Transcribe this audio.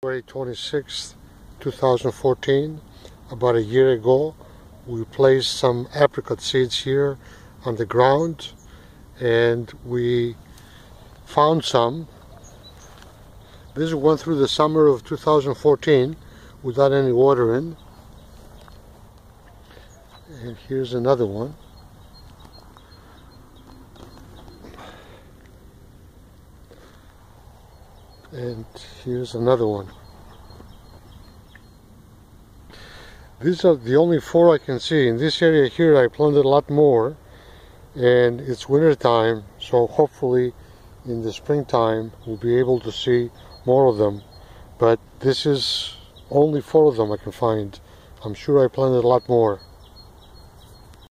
February 26, 2014, about a year ago, we placed some apricot seeds here on the ground and we found some. This went through the summer of 2014 without any water in. And here's another one. And here's another one. These are the only four I can see. In this area here I planted a lot more and it's winter time so hopefully in the springtime we'll be able to see more of them. But this is only four of them I can find. I'm sure I planted a lot more